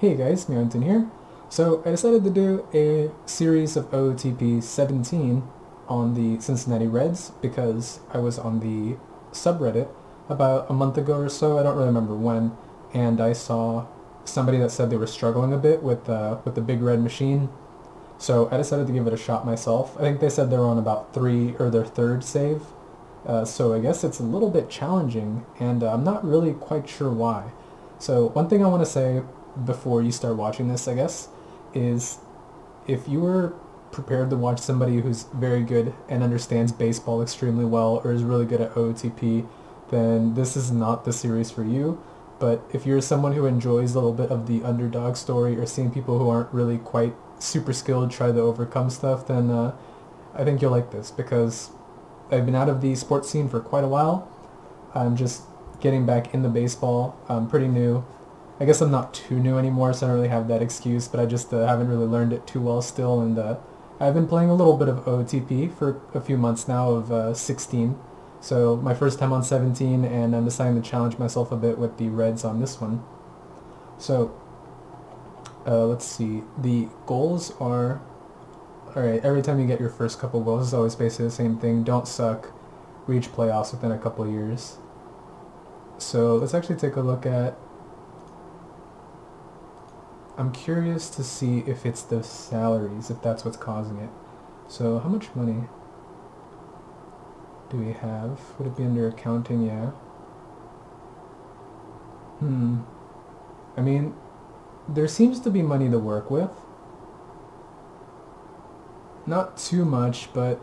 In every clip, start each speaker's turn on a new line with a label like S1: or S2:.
S1: Hey guys, Meowington here. So I decided to do a series of OOTP 17 on the Cincinnati Reds because I was on the subreddit about a month ago or so, I don't really remember when, and I saw somebody that said they were struggling a bit with, uh, with the Big Red Machine. So I decided to give it a shot myself. I think they said they were on about three or their third save. Uh, so I guess it's a little bit challenging and uh, I'm not really quite sure why. So one thing I want to say before you start watching this, I guess, is if you were prepared to watch somebody who's very good and understands baseball extremely well or is really good at OTP, then this is not the series for you. But if you're someone who enjoys a little bit of the underdog story or seeing people who aren't really quite super skilled try to overcome stuff, then uh, I think you'll like this because I've been out of the sports scene for quite a while. I'm just getting back in the baseball. I'm pretty new. I guess I'm not too new anymore, so I don't really have that excuse, but I just uh, haven't really learned it too well still, and uh, I've been playing a little bit of OTP for a few months now of uh, 16. So my first time on 17, and I'm deciding to challenge myself a bit with the Reds on this one. So, uh, let's see. The goals are... Alright, every time you get your first couple goals, it's always basically the same thing. Don't suck. Reach playoffs within a couple years. So let's actually take a look at I'm curious to see if it's the salaries, if that's what's causing it. So how much money do we have? Would it be under accounting? Yeah. Hmm. I mean, there seems to be money to work with. Not too much, but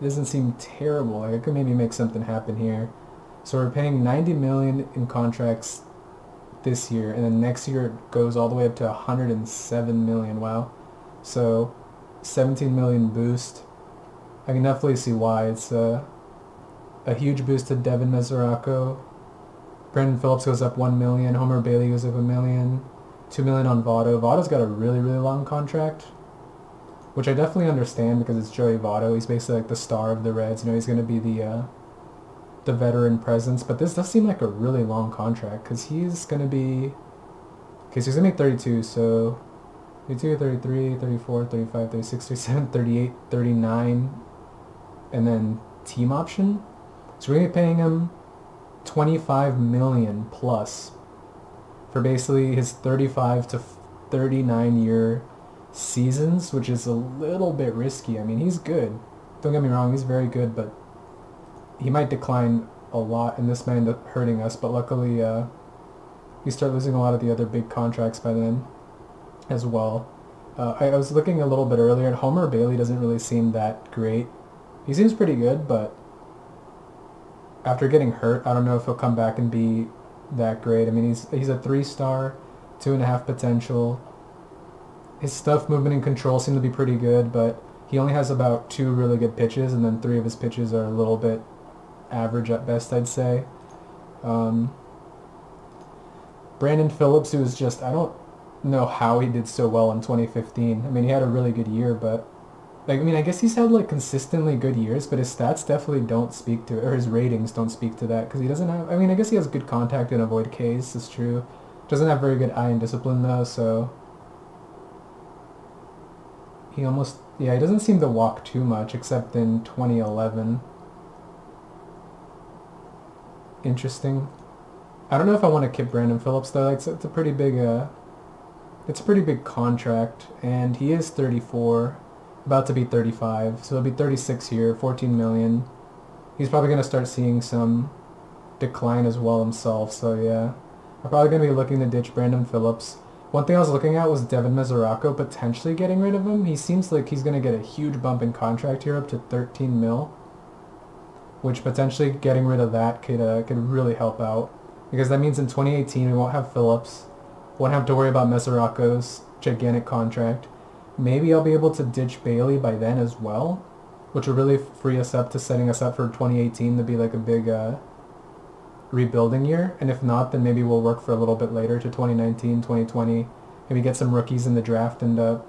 S1: it doesn't seem terrible. I could maybe make something happen here. So we're paying 90 million in contracts this year, and then next year it goes all the way up to 107 million. Wow. So 17 million boost. I can definitely see why. It's a, a huge boost to Devin Mesoraco. Brandon Phillips goes up 1 million. Homer Bailey goes up a million. 2 million on Votto. Votto's got a really, really long contract. Which I definitely understand because it's Joey Votto. He's basically like the star of the Reds. You know, he's going to be the uh, the veteran presence, but this does seem like a really long contract because he's going to be... Okay, so he's going to be 32, so 32, 33, 34, 35, 36, 37, 38, 39, and then team option. So we're going to be paying him 25 million plus for basically his 35 to 39 year seasons, which is a little bit risky. I mean, he's good. Don't get me wrong, he's very good, but he might decline a lot and this might end up hurting us, but luckily uh, we start losing a lot of the other big contracts by then as well. Uh, I, I, was looking a little bit earlier and Homer Bailey doesn't really seem that great. He seems pretty good, but after getting hurt, I don't know if he'll come back and be that great. I mean, he's he's a three-star, two and a half potential. His stuff, movement, and control seem to be pretty good, but he only has about two really good pitches, and then three of his pitches are a little bit average at best, I'd say. Um, Brandon Phillips, who was just, I don't know how he did so well in 2015. I mean, he had a really good year, but, like, I mean, I guess he's had, like, consistently good years, but his stats definitely don't speak to, or his ratings don't speak to that, because he doesn't have, I mean, I guess he has good contact and avoid Ks, is true. Doesn't have very good eye and discipline, though, so... He almost, yeah, he doesn't seem to walk too much, except in 2011 interesting. I don't know if I want to keep Brandon Phillips though. It's, it's a pretty big uh, it's a pretty big contract, and he is 34, about to be 35, so he'll be 36 here, 14 million. He's probably gonna start seeing some decline as well himself. So yeah, I'm probably gonna be looking to ditch Brandon Phillips. One thing I was looking at was Devin Mesoraco potentially getting rid of him. He seems like he's gonna get a huge bump in contract here, up to 13 mil which potentially getting rid of that could uh, could really help out because that means in 2018 we won't have Phillips, won't have to worry about Mesoraco's gigantic contract. Maybe I'll be able to ditch Bailey by then as well, which will really free us up to setting us up for 2018 to be like a big uh, rebuilding year. And if not, then maybe we'll work for a little bit later to 2019, 2020. Maybe get some rookies in the draft and uh,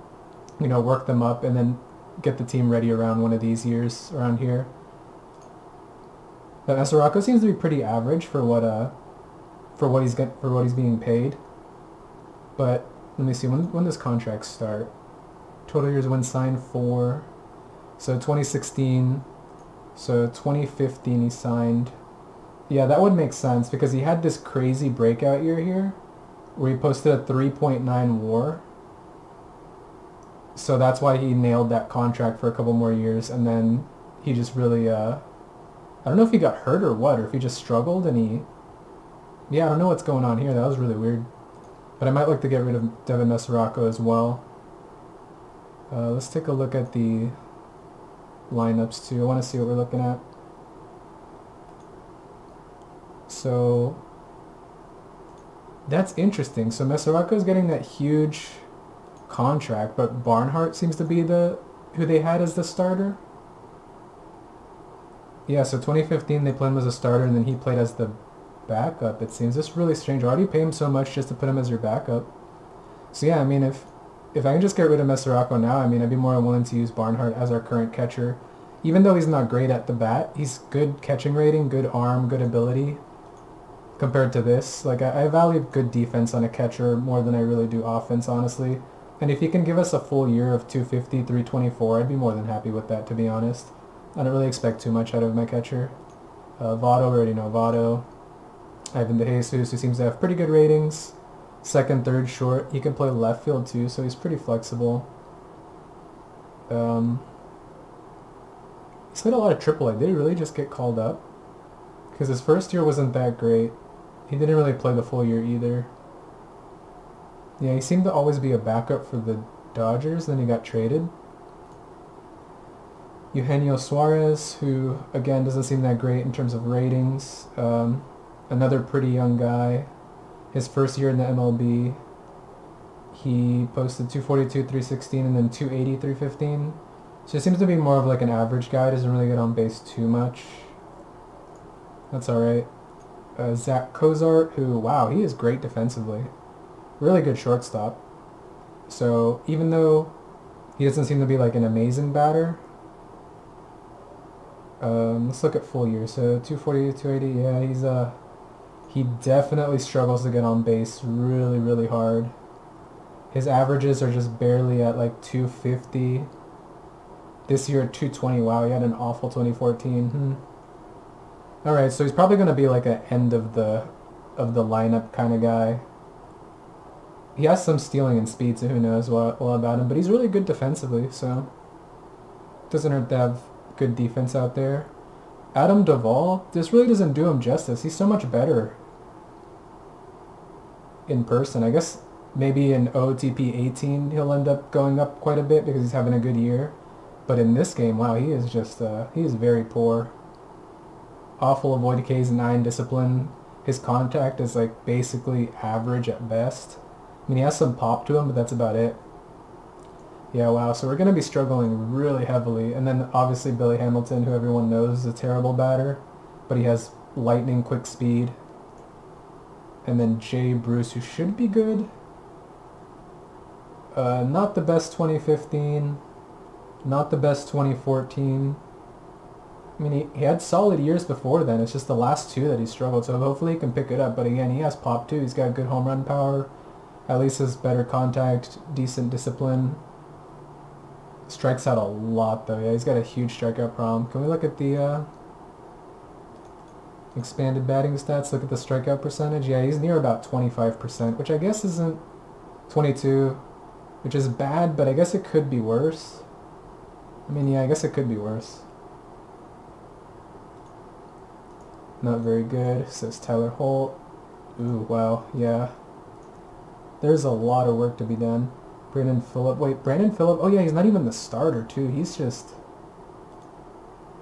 S1: you know work them up and then get the team ready around one of these years around here. But Mesoraco seems to be pretty average for what uh for what he's get for what he's being paid. But let me see, when, when does contract start? Total years when signed for, so 2016, so 2015 he signed. Yeah, that would make sense because he had this crazy breakout year here where he posted a 3.9 WAR. So that's why he nailed that contract for a couple more years and then he just really, uh, I don't know if he got hurt or what, or if he just struggled and he, yeah, I don't know what's going on here. That was really weird. But I might like to get rid of Devin Mesoraco as well. Uh, let's take a look at the lineups too. I want to see what we're looking at. So that's interesting. So Mesoraco is getting that huge contract, but Barnhart seems to be the who they had as the starter. Yeah, so 2015 they played him as a starter, and then he played as the backup. It seems it's really strange. Why do you pay him so much just to put him as your backup? So yeah, I mean if if I can just get rid of Mesoraco now, I mean I'd be more willing to use Barnhart as our current catcher. Even though he's not great at the bat, he's good catching rating, good arm, good ability compared to this. Like, I, I value good defense on a catcher more than I really do offense, honestly. And if he can give us a full year of 250, 324, I'd be more than happy with that, to be honest. I don't really expect too much out of my catcher. Uh, Votto, already know Votto. Ivan DeJesus, who seems to have pretty good ratings. Second, third, short. He can play left field too, so he's pretty flexible. Um, he's played a lot of AAA. Did he really just get called up? Because his first year wasn't that great. He didn't really play the full year either. Yeah, he seemed to always be a backup for the Dodgers, then he got traded. Eugenio Suarez, who again doesn't seem that great in terms of ratings. Um, another pretty young guy. His first year in the MLB, he posted 242, 316, and then 280, 315. So he seems to be more of like an average guy. Doesn't really get on base too much. That's alright. Uh, Zach Cozart, who, wow, he is great defensively. Really good shortstop. So even though he doesn't seem to be like an amazing batter, um, let's look at full year. So 240, 280, yeah, he's uh, he definitely struggles to get on base really, really hard. His averages are just barely at like 250. This year 220, wow, he had an awful 2014. Hmm. All right, so he's probably going to be like an end of the of the lineup kind of guy. He has some stealing and speed, so who knows what, what about him. But he's really good defensively, so doesn't hurt to have good defense out there. Adam Duvall, this really doesn't do him justice. He's so much better in person. I guess maybe in OTP 18 he'll end up going up quite a bit because he's having a good year. But in this game, wow, he is just, uh, he is very poor awful avoid K's 9 discipline. His contact is like basically average at best. I mean, he has some pop to him, but that's about it. Yeah, wow. So we're going to be struggling really heavily. And then obviously Billy Hamilton, who everyone knows is a terrible batter, but he has lightning quick speed. And then Jay Bruce, who should be good. Uh, not the best 2015. Not the best 2014. I mean, he, he had solid years before then. It's just the last two that he struggled. So hopefully he can pick it up. But again, he has pop too. He's got good home run power. At least has better contact, decent discipline. Strikes out a lot though. Yeah, he's got a huge strikeout problem. Can we look at the uh, expanded batting stats? Look at the strikeout percentage. Yeah, he's near about 25%, which I guess isn't 22, which is bad, but I guess it could be worse. I mean, yeah, I guess it could be worse. Not very good, says Tyler Holt. Ooh, wow, yeah. There's a lot of work to be done. Brandon Phillip. Wait, Brandon Phillip? Oh yeah, he's not even the starter too. He's just...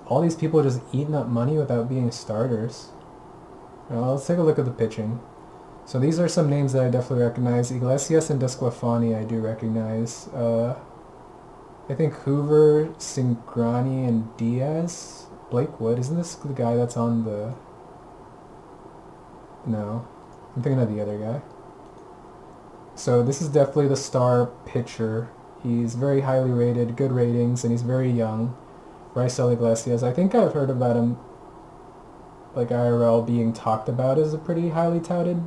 S1: All these people are just eating up money without being starters. Let's take a look at the pitching. So these are some names that I definitely recognize. Iglesias and DeSclafani I do recognize. Uh, I think Hoover, Cingrani, and Diaz. Blake Wood. Isn't this the guy that's on the no. I'm thinking of the other guy. So this is definitely the star pitcher. He's very highly rated, good ratings, and he's very young. Raisel Iglesias. I think I've heard about him, like IRL being talked about as a pretty highly touted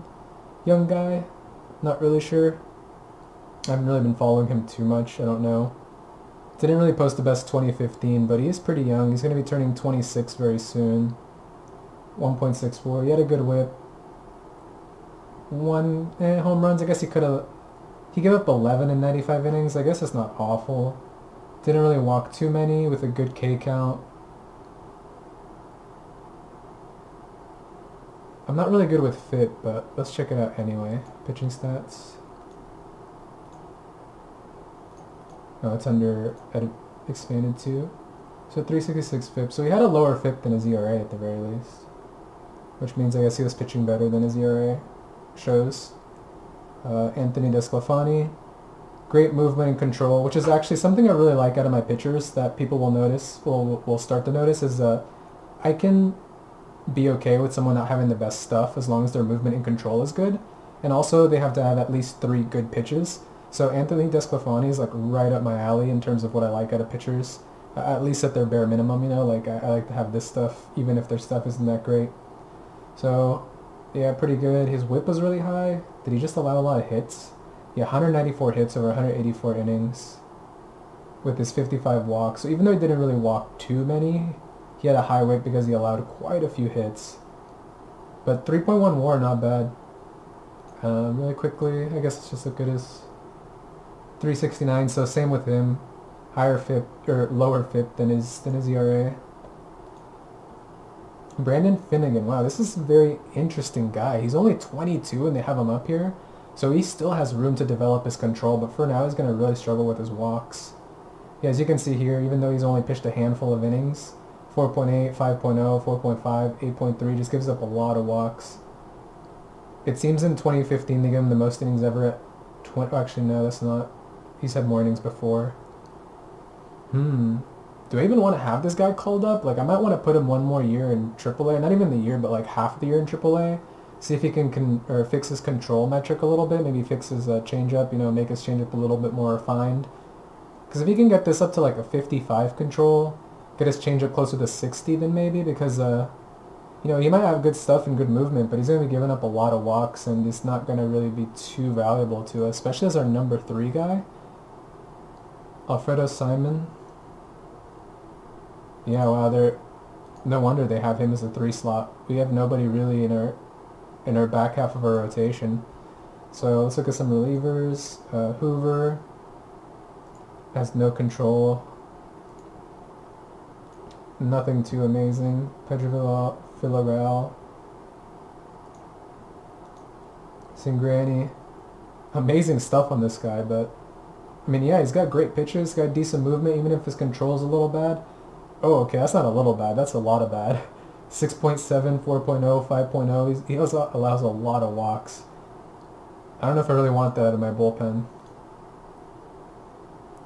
S1: young guy. Not really sure. I haven't really been following him too much. I don't know. Didn't really post the best 2015, but he is pretty young. He's going to be turning 26 very soon. 1.64. He had a good WHIP. One eh, home runs. I guess he could have... He gave up 11 in 95 innings. I guess it's not awful. Didn't really walk too many with a good K count. I'm not really good with FIP, but let's check it out anyway. Pitching stats. No, it's under expanded to. So 366 FIP. So he had a lower FIP than his ERA at the very least. Which means I guess he was pitching better than his ERA shows. Uh, Anthony DeSclafani. Great movement and control, which is actually something I really like out of my pitchers that people will notice, will, will start to notice, is uh, I can be okay with someone not having the best stuff as long as their movement and control is good. And also they have to have at least three good pitches. So Anthony DeSclafani is like right up my alley in terms of what I like out of pitchers. At least at their bare minimum, you know, like I, I like to have this stuff even if their stuff isn't that great. So yeah, pretty good. His WHIP was really high. Did he just allow a lot of hits? Yeah, 194 hits over 184 innings with his 55 walks. So even though he didn't really walk too many, he had a high WHIP because he allowed quite a few hits. But 3.1 WAR, not bad. Um, really quickly, I guess it's just as good as 369, so same with him. Higher FIP, or lower FIP than his, than his ERA. Brandon Finnegan, wow, this is a very interesting guy. He's only 22 and they have him up here. So he still has room to develop his control, but for now he's going to really struggle with his walks. Yeah, as you can see here, even though he's only pitched a handful of innings, 4.8, 5.0, 4.5, 8.3, just gives up a lot of walks. It seems in 2015 they gave him the most innings ever at 20, actually no, that's not. He's had more innings before. Hmm. Do I even want to have this guy called up? Like, I might want to put him one more year in AAA. Not even the year, but like half the year in AAA. See if he can, con- or fix his control metric a little bit. Maybe fix his uh, changeup, you know, make his changeup a little bit more refined. Because if he can get this up to like a 55 control, get his changeup closer to 60 then maybe, because, uh, you know, he might have good stuff and good movement, but he's going to be giving up a lot of walks, and he's not going to really be too valuable to us, especially as our number three guy. Alfredo Simon. Yeah, wow, they're no wonder they have him as a three slot. We have nobody really in our in our back half of our rotation. So let's look at some relievers. Uh, Hoover has no control. Nothing too amazing. Pedro Villarreal. Cingrani. Amazing stuff on this guy, but I mean, yeah, he's got great pitches, got decent movement, even if his control's a little bad. Oh, okay, that's not a little bad. That's a lot of bad. 6.7, 4.0, 5.0. He also allows a lot of walks. I don't know if I really want that in my bullpen.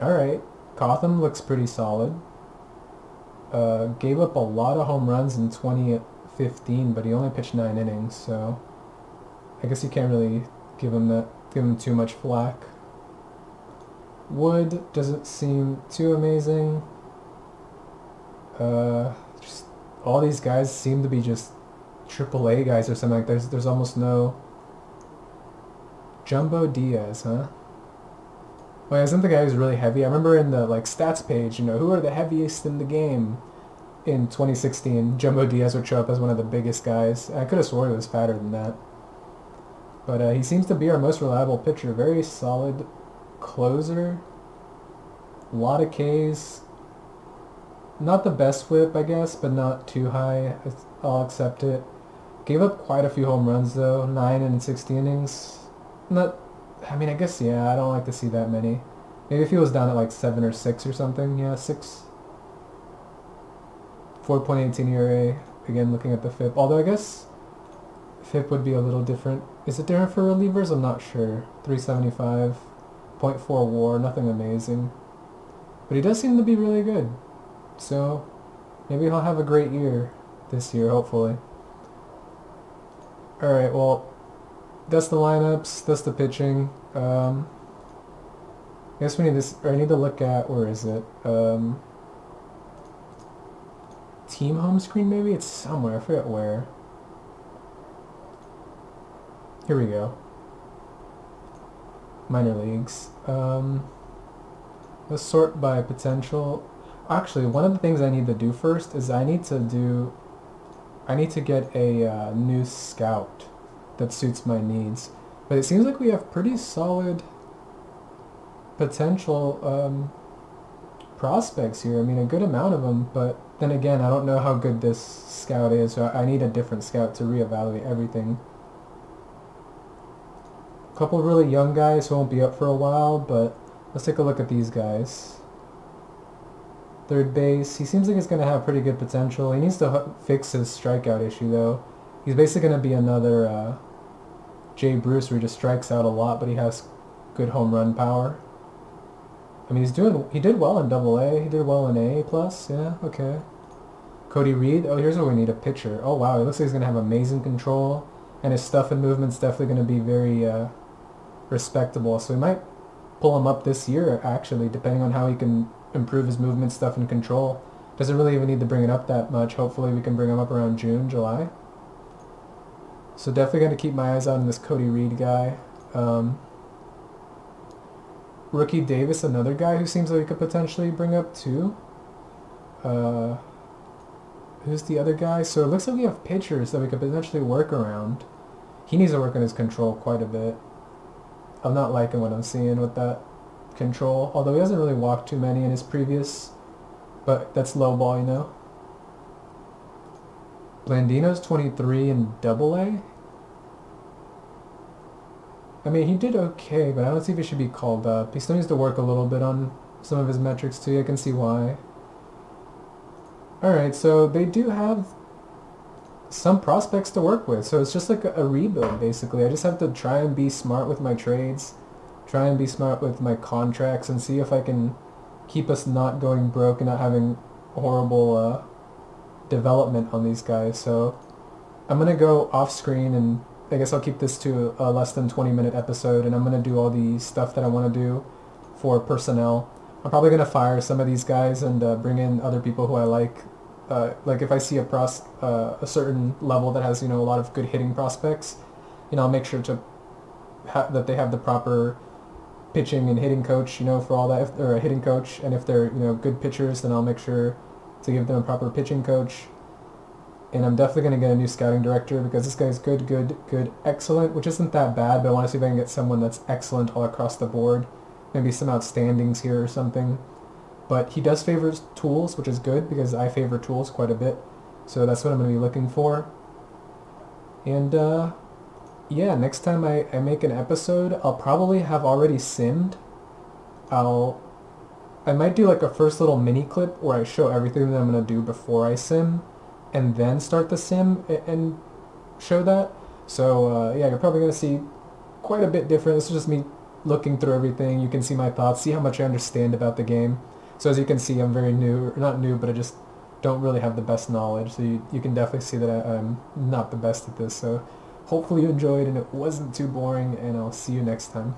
S1: Alright, Cotham looks pretty solid. Uh, gave up a lot of home runs in 2015, but he only pitched 9 innings, so I guess you can't really give him that, give him too much flack. Wood doesn't seem too amazing. Uh, just all these guys seem to be just AAA guys or something like there's there's almost no Jumbo Diaz, huh? Well, isn't the guy who's really heavy? I remember in the like stats page, you know, who are the heaviest in the game? In 2016, Jumbo Diaz would show up as one of the biggest guys. I could have sworn he was fatter than that. But uh, he seems to be our most reliable pitcher. Very solid closer. A lot of Ks. Not the best WHIP, I guess, but not too high. I'll accept it. Gave up quite a few home runs, though. 9 and 60 innings. Not... I mean, I guess, yeah, I don't like to see that many. Maybe if he was down at like 7 or 6 or something. Yeah, 6. 4.18 ERA. Again, looking at the FIP. Although I guess FIP would be a little different. Is it different for relievers? I'm not sure. 375. 0.4 WAR. Nothing amazing. But he does seem to be really good. So maybe he'll have a great year this year, hopefully. Alright, well, that's the lineups, that's the pitching. Um, I guess we need this, or I need to look at, where is it? Um, team home screen maybe? It's somewhere, I forget where. Here we go. minor leagues. Um, let's sort by potential. Actually, one of the things I need to do first is I need to do, I need to get a uh, new scout that suits my needs. But it seems like we have pretty solid potential um, prospects here. I mean, a good amount of them, but then again, I don't know how good this scout is, so I need a different scout to reevaluate everything. A couple really young guys who won't be up for a while, but let's take a look at these guys. Third base, he seems like he's going to have pretty good potential. He needs to fix his strikeout issue, though. He's basically going to be another uh, Jay Bruce where he just strikes out a lot, but he has good home run power. I mean, he's doing. He did well in Double A. He did well in A plus. Yeah. Okay. Cody Reed. Oh, here's where we need a pitcher. Oh wow, it looks like he's gonna have amazing control, and his stuff and movement's definitely gonna be very uh, respectable. So we might pull him up this year, actually, depending on how he can improve his movement, stuff, and control. Doesn't really even need to bring it up that much. Hopefully, we can bring him up around June, July. So definitely gonna keep my eyes on this Cody Reed guy. Um, Rookie Davis, another guy who seems like we could potentially bring up too. Uh, who's the other guy? So it looks like we have pitchers that we could potentially work around. He needs to work on his control quite a bit. I'm not liking what I'm seeing with that control, although he hasn't really walked too many in his previous, but that's low ball, you know. Blandino's 23 in double A. I mean, he did okay, but I don't see if he should be called up. He still needs to work a little bit on some of his metrics too. I can see why. Alright, so they do have some prospects to work with. So it's just like a, a, rebuild, basically. I just have to try and be smart with my trades, try and be smart with my contracts, and see if I can keep us not going broke and not having horrible uh, development on these guys. So I'm going to go off screen and I guess I'll keep this to a less than 20 minute episode and I'm going to do all the stuff that I want to do for personnel. I'm probably going to fire some of these guys and uh, bring in other people who I like. Uh, like if I see a pros uh, a certain level that has you know a lot of good hitting prospects, you know I'll make sure to that they have the proper pitching and hitting coach, you know, for all that, if, or a hitting coach, and if they're you know good pitchers, then I'll make sure to give them a proper pitching coach and I'm definitely going to get a new scouting director because this guy's good, good, good, excellent, which isn't that bad, but I want to see if I can get someone that's excellent all across the board. Maybe some outstandings here or something. But he does favor tools, which is good because I favor tools quite a bit. So that's what I'm going to be looking for. And uh, yeah, next time I, I make an episode, I'll probably have already simmed. I'll I might do like a first little mini clip where I show everything that I'm going to do before I sim and then start the sim and show that. So uh, yeah, you're probably going to see quite a bit different. This is just me looking through everything. You can see my thoughts, see how much I understand about the game. So as you can see, I'm very new, not new, but I just don't really have the best knowledge. So you, you can definitely see that I, I'm not the best at this. So hopefully you enjoyed and it wasn't too boring, and I'll see you next time.